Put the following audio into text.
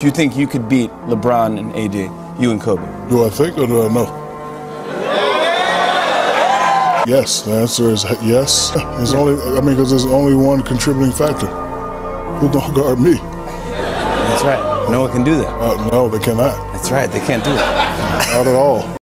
Do you think you could beat LeBron and AD, you and Kobe? Do I think or do I know? Yes, the answer is yes. There's only, I mean, because there's only one contributing factor. Who don't guard me? That's right. No one can do that. Uh, no, they cannot. That's right. They can't do it. Not at all.